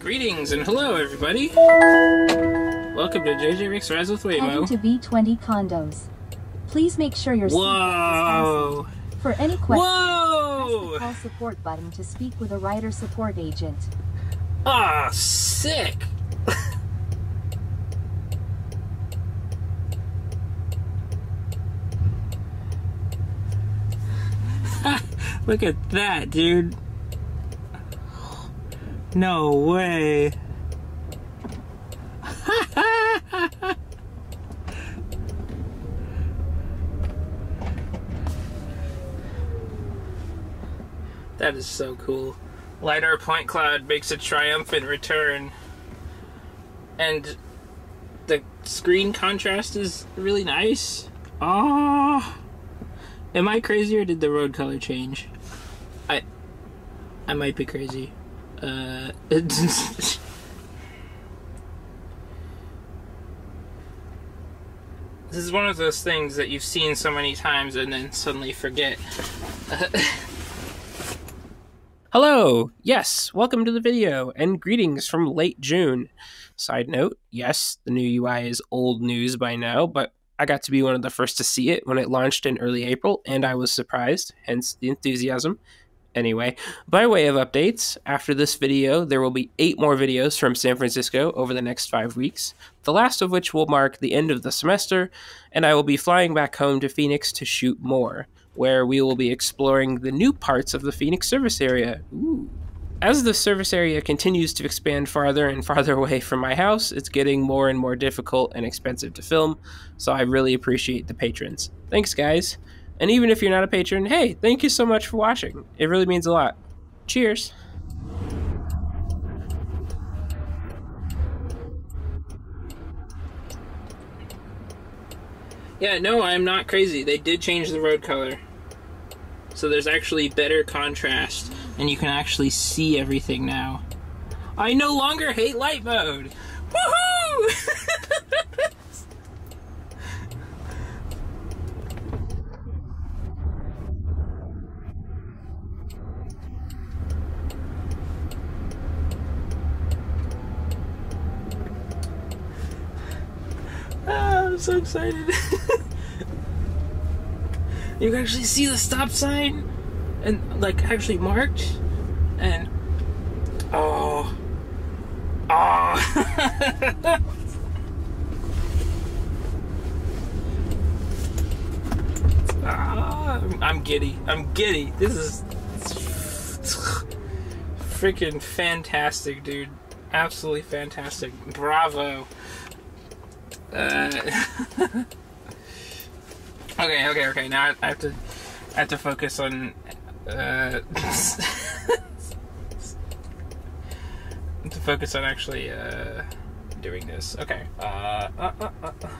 Greetings and hello, everybody. Welcome to JJRicks Rides with Heading Waymo. to V20 condos. Please make sure your Whoa! For any questions, press the call support button to speak with a rider support agent. Ah, sick! Look at that, dude. No way. that is so cool. LiDAR point cloud makes a triumphant return. And the screen contrast is really nice. Oh. Am I crazy or did the road color change? I I might be crazy. Uh This is one of those things that you've seen so many times and then suddenly forget. Hello! Yes, welcome to the video, and greetings from late June. Side note, yes, the new UI is old news by now, but I got to be one of the first to see it when it launched in early April, and I was surprised, hence the enthusiasm. Anyway, by way of updates, after this video, there will be eight more videos from San Francisco over the next five weeks, the last of which will mark the end of the semester, and I will be flying back home to Phoenix to shoot more, where we will be exploring the new parts of the Phoenix service area. Ooh. As the service area continues to expand farther and farther away from my house, it's getting more and more difficult and expensive to film, so I really appreciate the patrons. Thanks, guys. And even if you're not a patron, hey, thank you so much for watching. It really means a lot. Cheers. Yeah, no, I'm not crazy. They did change the road color. So there's actually better contrast, and you can actually see everything now. I no longer hate light mode! Woohoo! Ah, I'm so excited. you can actually see the stop sign and like actually marked and oh oh Ah, I'm giddy. I'm giddy. This is freaking fantastic, dude. Absolutely fantastic. Bravo. Uh, okay, okay, okay. Now I have to, I have to focus on. Uh, to focus on actually uh, doing this. Okay. Uh, uh, uh, uh.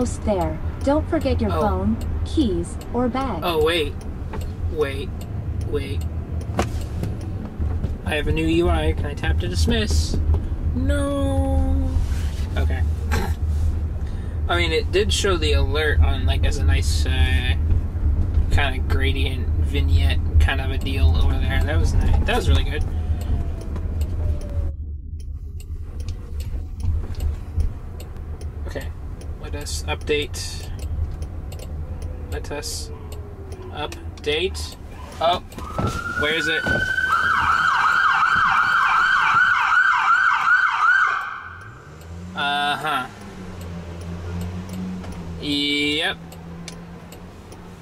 Almost there. Don't forget your Oh. phone, keys, or bag. Oh, wait. Wait. Wait. I have a new UI. Can I tap to dismiss? No. Okay. I mean, it did show the alert on, like, as a nice, uh, kind of gradient vignette kind of a deal over there. That was nice. That was really good. Okay. Us update. Let us update. Oh, where is it? Uh huh. Yep.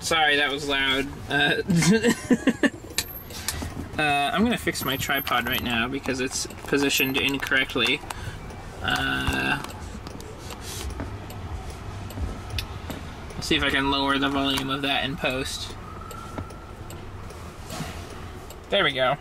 Sorry, that was loud. Uh, uh, I'm gonna fix my tripod right now because it's positioned incorrectly. Uh, see if I can lower the volume of that in post. There we go.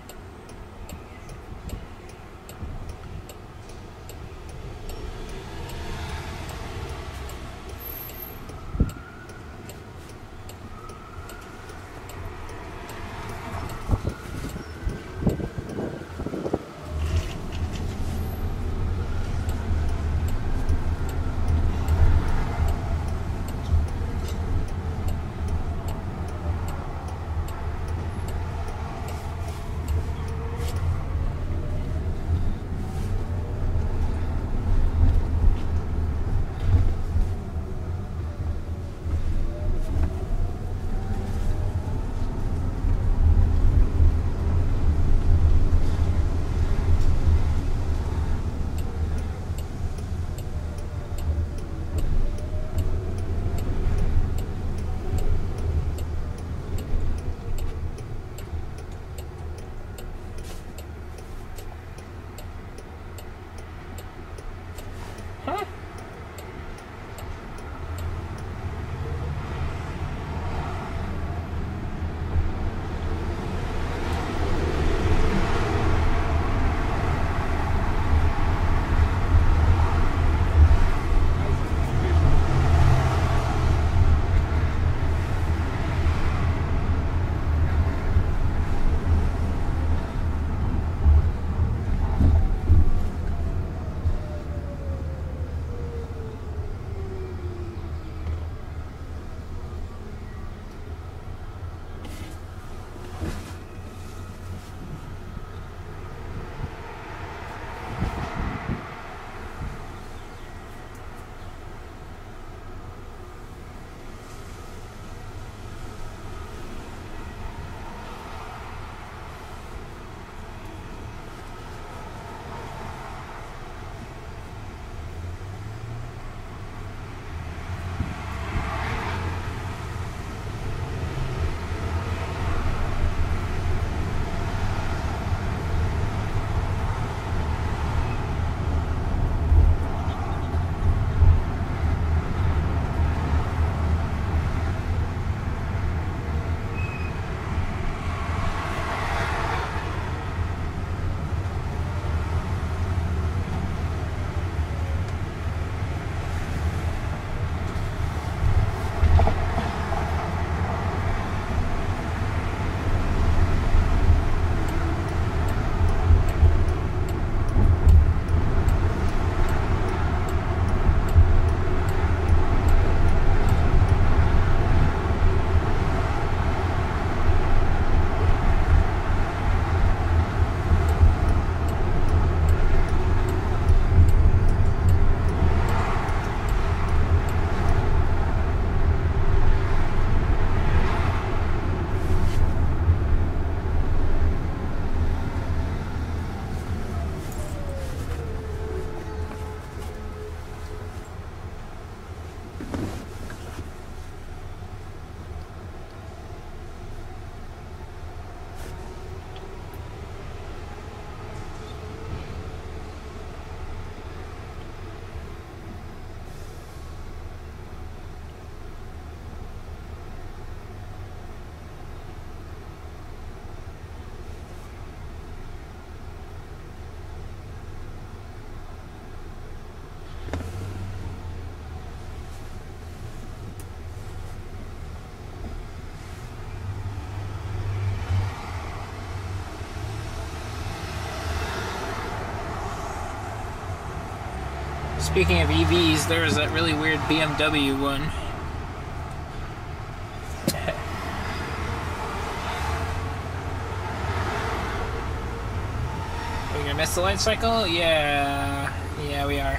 Speaking of EVs, there was that really weird BMW one. Are we gonna miss the light cycle? Yeah. Yeah, we are.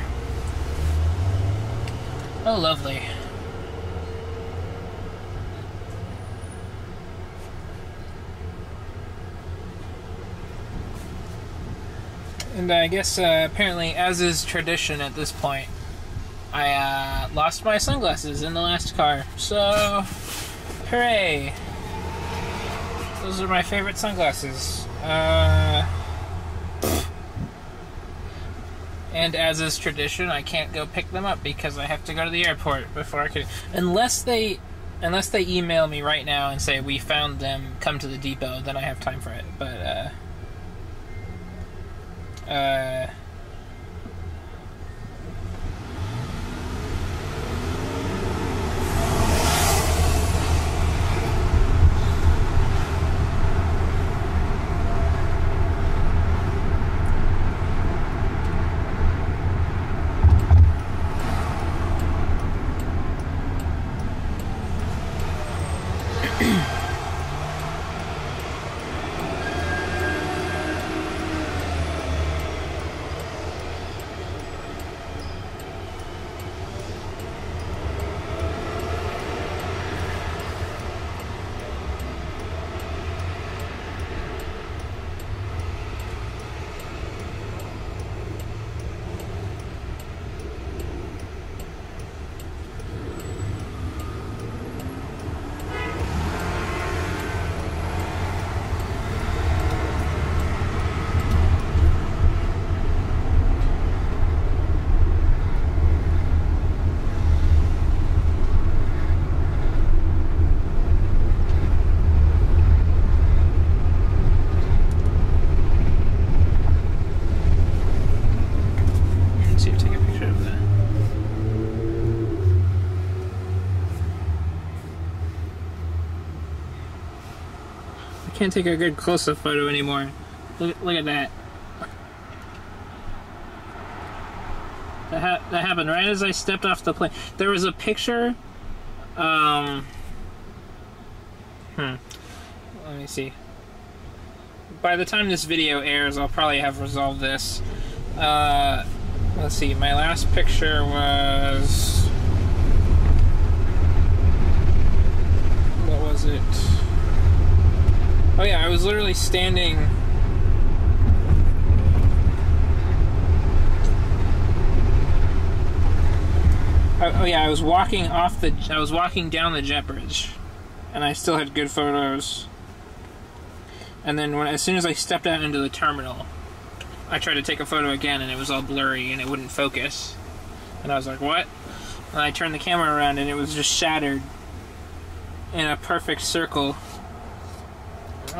Oh, lovely. And I guess uh, apparently, as is tradition at this point, I uh, lost my sunglasses in the last car. So, hooray! Those are my favorite sunglasses. Uh, and as is tradition, I can't go pick them up because I have to go to the airport before I can. Unless they, unless they email me right now and say we found them, come to the depot, then I have time for it. But. Uh, uh, Let's see if I take a picture of that. I can't take a good close-up photo anymore. Look, look at that. That, ha- that happened right as I stepped off the plane. There was a picture. Um. Hmm. Let me see. By the time this video airs, I'll probably have resolved this. Uh, let's see. My last picture was. What was it? Oh yeah, I was literally standing. Oh, oh yeah, I was walking off the. I was walking down the jet bridge, and I still had good photos. And then when, as soon as I stepped out into the terminal, I tried to take a photo again, and it was all blurry and it wouldn't focus. And I was like, "What?" And I turned the camera around, and it was just shattered in a perfect circle.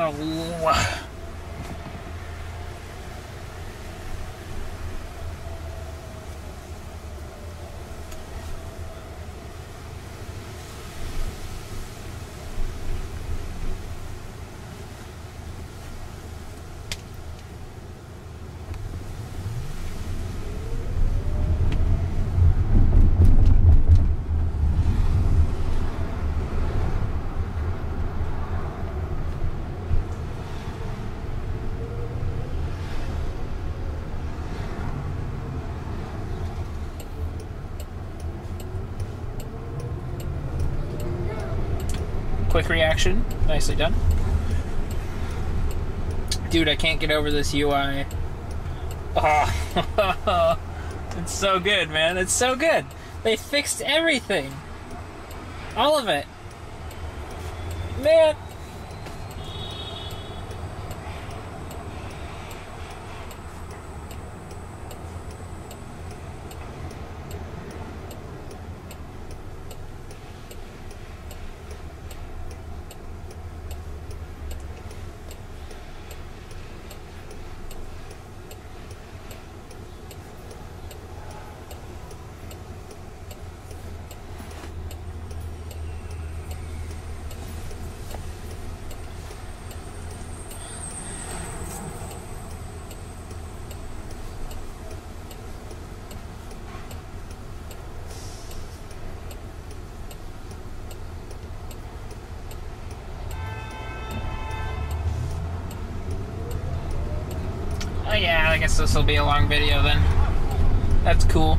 Oh. Reaction. Nicely done. Dude, I can't get over this UI. Oh, ah. it's so good, man. It's so good. They fixed everything. All of it. Man. Yeah, I guess this will be a long video then. That's cool.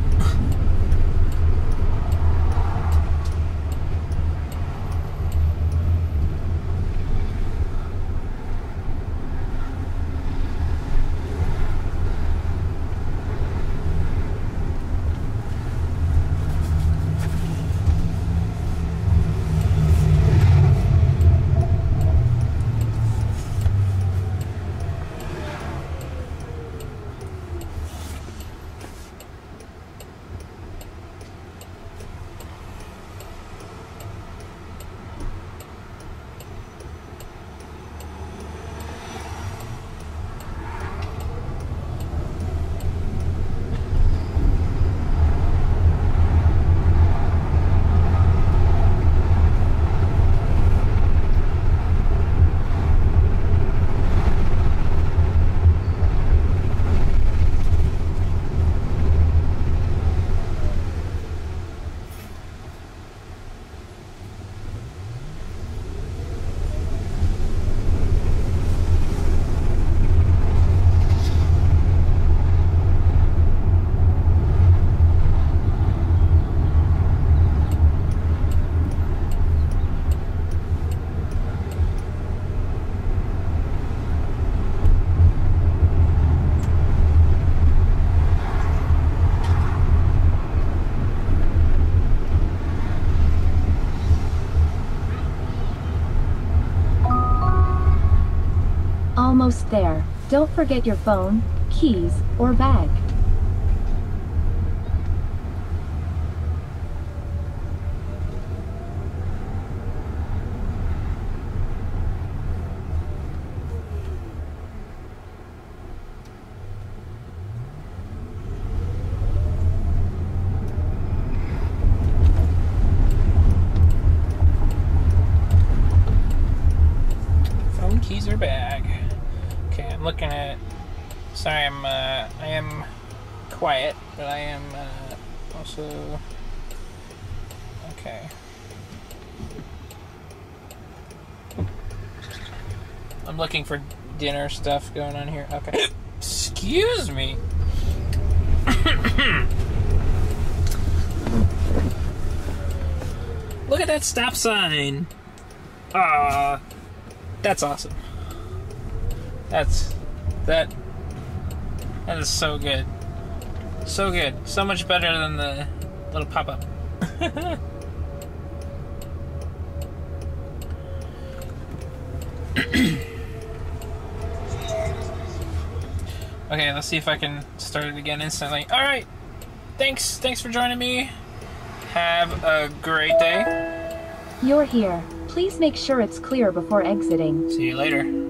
Almost there. Don't forget your phone, keys, or bag. Keys, or bag. I'm looking at. Sorry, I'm. Uh, I am quiet, but I am uh, also. Okay. I'm looking for dinner stuff going on here. Okay. Excuse me. Look at that stop sign. Ah, that's awesome. That's that that is so good. So good. So much better than the little pop-up. okay, let's see if I can start it again instantly. All right. Thanks. Thanks for joining me. Have a great day. You're here. Please make sure it's clear before exiting. See you later.